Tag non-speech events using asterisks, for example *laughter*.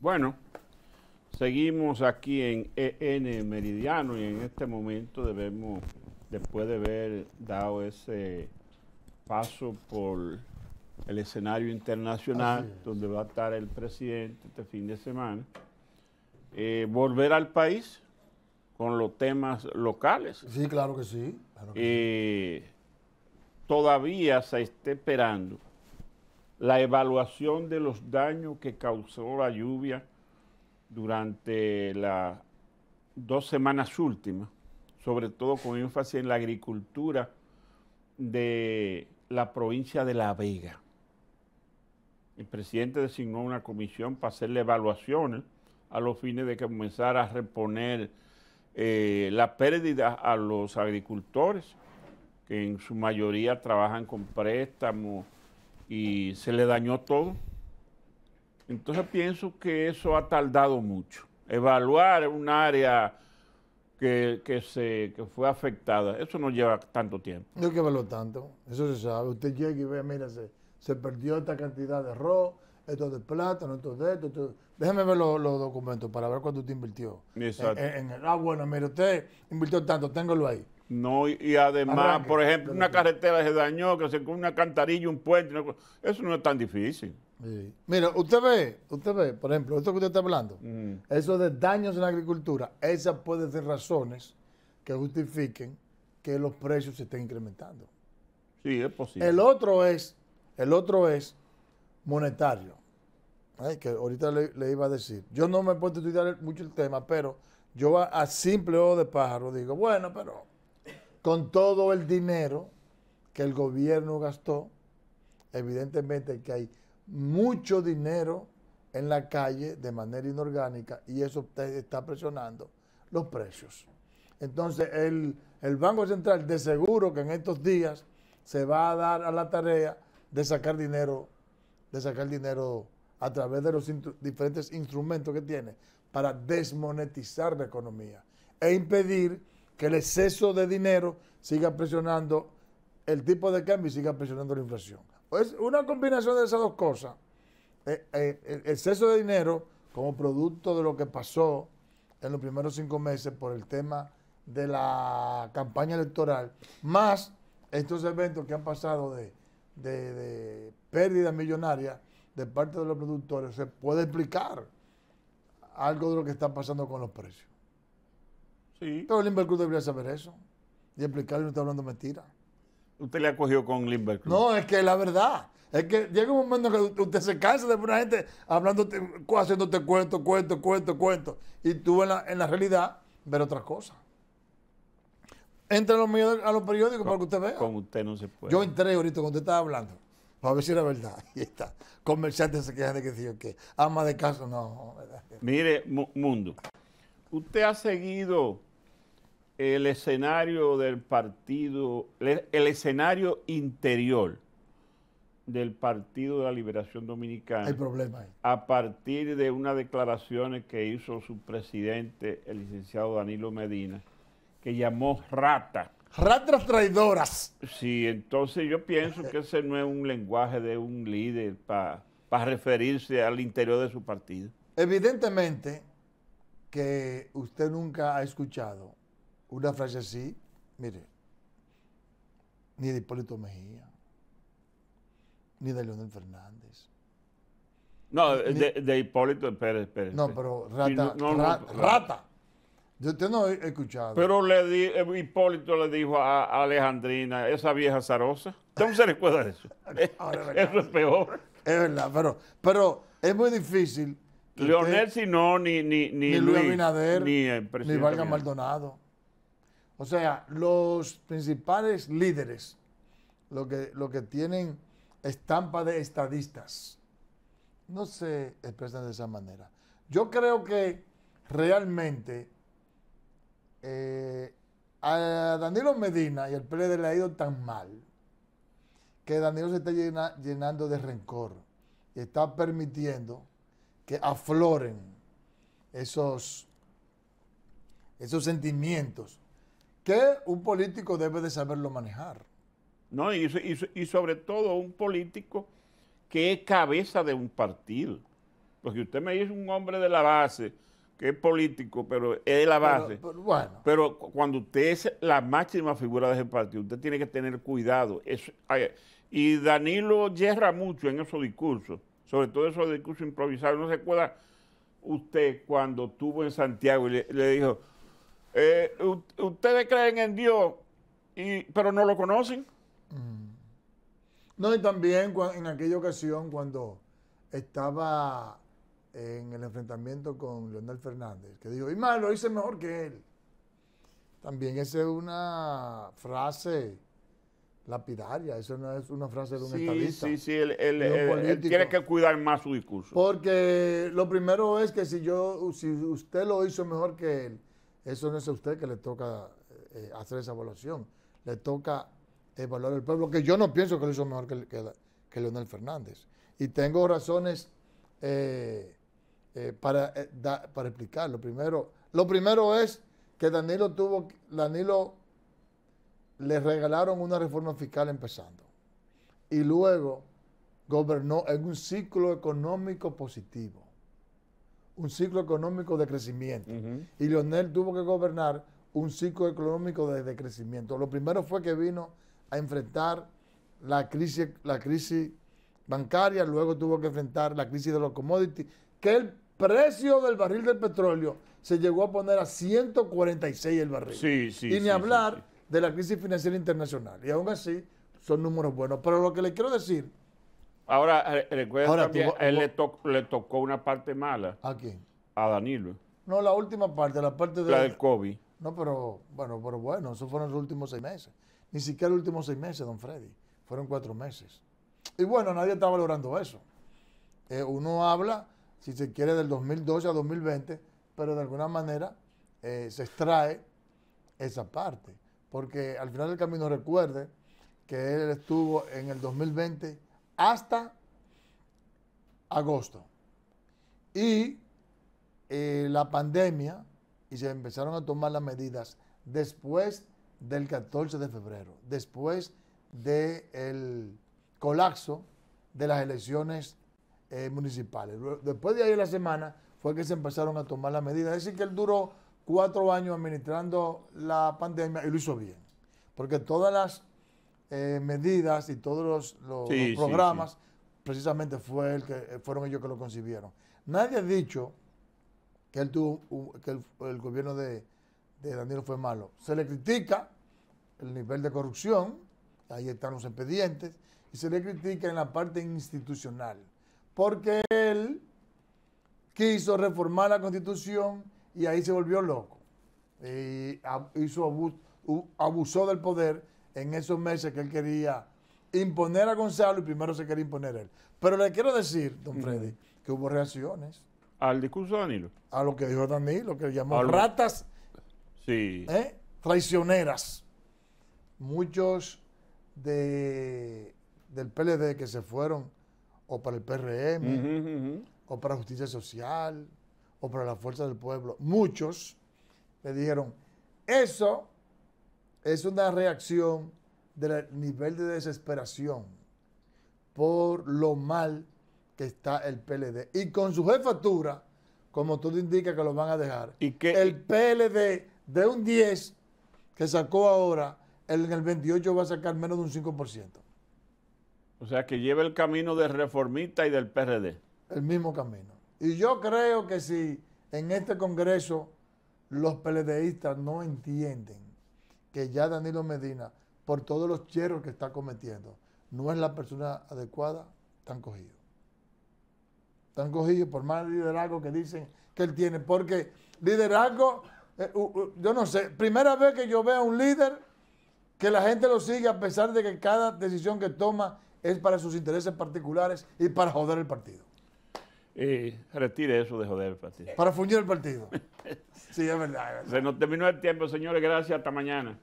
Bueno, seguimos aquí en EN Meridiano y en este momento debemos, después de haber dado ese paso por el escenario internacional, donde va a estar el presidente este fin de semana, eh, volver al país con los temas locales. Sí, claro que sí. Eh, todavía se está esperando la evaluación de los daños que causó la lluvia durante las dos semanas últimas, sobre todo con énfasis en la agricultura de la provincia de La Vega. El presidente designó una comisión para hacerle evaluaciones a los fines de que comenzara a reponer eh, la pérdida a los agricultores, que en su mayoría trabajan con préstamos y se le dañó todo. Entonces pienso que eso ha tardado mucho. Evaluar un área que, se, que fue afectada, eso no lleva tanto tiempo. No hay que verlo tanto, eso se sabe. Usted llega y ve, mira, se, perdió esta cantidad de arroz, esto de plátano, esto de esto, Déjeme ver los, documentos para ver cuánto usted invirtió. Exacto. ah, bueno, mire, usted invirtió tanto, téngalo ahí. No, y además, por ejemplo, una carretera se dañó, que se con una cantarilla, un puente, eso no es tan difícil. Mira, usted ve, usted ve, por ejemplo, esto que usted está hablando, eso de daños en la agricultura, esas pueden ser razones que justifiquen que los precios se estén incrementando. Sí, es posible. El otro es, el otro es monetario. que ahorita le, iba a decir. Yo no me puedo estudiar mucho el tema, pero yo a, a simple ojo de pájaro digo, bueno, pero con todo el dinero que el gobierno gastó, evidentemente que hay mucho dinero en la calle de manera inorgánica y eso está presionando los precios. Entonces, el, Banco Central de seguro que en estos días se va a dar a la tarea de sacar dinero, de sacar dinero a través de los diferentes instrumentos que tiene para desmonetizar la economía e impedir que el exceso de dinero siga presionando el tipo de cambio y siga presionando la inflación. Es una combinación de esas dos cosas. Eh, eh, el exceso de dinero como producto de lo que pasó en los primeros cinco meses por el tema de la campaña electoral, más estos eventos que han pasado de, de, pérdidas millonarias de parte de los productores, se puede explicar algo de lo que está pasando con los precios. Sí. Pero el Invercruz debería saber eso y explicarle no está hablando mentira. Usted le ha cogido con Limber No, es que la verdad. Es que llega un momento que usted se cansa de una gente hablando, haciéndote cuento, cuento, cuento, cuento. Y tú en la, en la realidad ver otras cosas. Entra a los, a los periódicos para que usted vea. Con usted no se puede. Yo entré ahorita cuando usted estaba hablando. Para ver si era verdad. *laughs* Ahí está. Comerciantes se quejan de que sí que ama de casa, no. Mire, Mundo, usted ha seguido el escenario del partido, el escenario interior del Partido de la Liberación Dominicana. Hay problema ahí. A partir de unas declaraciones que hizo su presidente, el licenciado Danilo Medina, que llamó rata. Ratas traidoras. Sí, entonces yo pienso que ese no es un lenguaje de un líder para referirse al interior de su partido. Evidentemente que usted nunca ha escuchado una frase así, mire, ni de Hipólito Mejía, ni de Leonel Fernández. No, de, Hipólito Pérez Pérez. No, pero rata, rata. Yo usted no he escuchado. Pero le di, eh, Hipólito le dijo a, Alejandrina, esa vieja zarosa. ¿Cómo se recuerda eso? *laughs* *laughs* eso es peor. Es verdad, pero, pero es muy difícil. Leonel, si no, ni, ni, ni, Luis Abinader, ni, ni Valga Maldonado. O sea, los principales líderes, lo que, lo que tienen estampa de estadistas, no se expresan de esa manera. Yo creo que realmente eh, a Danilo Medina y al PLD le ha ido tan mal que Danilo se está llenando de rencor y está permitiendo que afloren esos, esos sentimientos que un político debe de saberlo manejar. No, y, sobre todo un político que es cabeza de un partido. porque usted me dice un hombre de la base, que es político, pero es de la base. Pero, pero, bueno, Pero cu- cuando usted es la máxima figura de ese partido, usted tiene que tener cuidado. Ay, y Danilo yerra mucho en esos discursos, sobre todo esos discursos improvisados. ¿No se acuerda usted cuando estuvo en Santiago y le, le dijo, eh, ustedes creen en Dios, y, pero no lo conocen? No, y también en aquella ocasión cuando estaba en el enfrentamiento con Leonel Fernández, que dijo, y más, lo hice mejor que él. También esa es una frase lapidaria, eso no es una frase de un Sí, estadista. sí, sí, él, él- tiene que cuidar más su discurso. Porque lo primero es que si yo, si usted lo hizo mejor que él, eso no es a usted que le toca eh, hacer esa evaluación. Le toca evaluar el pueblo, que yo no pienso que lo hizo mejor que, Leonel Fernández. Y tengo razones eh, eh, para, eh, para explicarlo. Primero, lo primero es que Danilo tuvo, Danilo le regalaron una reforma fiscal empezando. Y luego gobernó en un ciclo económico positivo, un ciclo económico de crecimiento. Y Leonel tuvo que gobernar un ciclo económico de, de crecimiento. Lo primero fue que vino a enfrentar la crisis, la crisis bancaria, luego tuvo que enfrentar la crisis de los commodities, que el precio del barril del petróleo se llegó a poner a 146 el barril. Sí, sí, Y ni sí, hablar de la crisis financiera internacional. Y aún así son números buenos. Pero lo que le quiero decir, Ahora, re- recuerda Ahora, también, él le tocó una parte mala ¿a quién? a Danilo, No, la última parte, la parte de... la del COVID. No, pero bueno, pero bueno, esos fueron los últimos seis meses. Ni siquiera los últimos seis meses, don Freddy. Fueron cuatro meses. Y bueno, nadie está valorando eso. Eh, uno habla, si se quiere, del 2012 a 2020, pero de alguna manera eh, se extrae esa parte. Porque al final del camino recuerde que él estuvo en el 2020 hasta agosto. Y eh, la pandemia y se empezaron a tomar las medidas después del 14 de febrero, después del colapso de las elecciones eh, municipales. Después de ahí la semana fue que se empezaron a tomar las medidas. Es decir, que él duró cuatro años administrando la pandemia y lo hizo bien. Porque todas las eh, medidas y todos los, los- Sí, los sí, programas, precisamente fue el que, fueron ellos que lo concibieron. Nadie ha dicho que él tuvo que el, el gobierno de, de Danilo fue malo. Se le critica el nivel de corrupción, ahí están los expedientes, y se le critica en la parte institucional, porque él quiso reformar la constitución y ahí se volvió loco. Y hizo abusó del poder en esos meses que él quería imponer a Gonzalo y primero se quería imponer él. Pero le quiero decir, don Freddy, que hubo reacciones Al discurso de Danilo. a lo que dijo Danilo, que llamó lo- ratas Sí. ¿eh? traicioneras. Muchos de, del PLD que se fueron o para el PRM, o para Justicia Social, o para la Fuerza del Pueblo, muchos le dijeron, eso es una reacción del nivel de desesperación por lo mal que está el PLD. Y con su jefatura, como todo indica que lo van a dejar, ¿Y qué- el PLD de un 10 que sacó ahora, en el 28 va a sacar menos de un 5%. O sea, que lleva el camino del reformista y del PRD. el mismo camino. Y yo creo que si en este Congreso los PLDistas no entienden que ya Danilo Medina, por todos los hierros que está cometiendo, no es la persona adecuada, están cogidos. Están cogidos por más liderazgo que dicen que él tiene. Porque liderazgo, eh, yo no sé, primera vez que yo veo a un líder que la gente lo sigue a pesar de que cada decisión que toma es para sus intereses particulares y para joder el partido. Eh, retire eso de joder, Pati. Para fuñir el partido. Sí, es verdad. es verdad. Se nos terminó el tiempo, señores. Gracias. Hasta mañana.